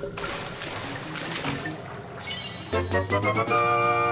Thank you.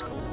Bye.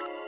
you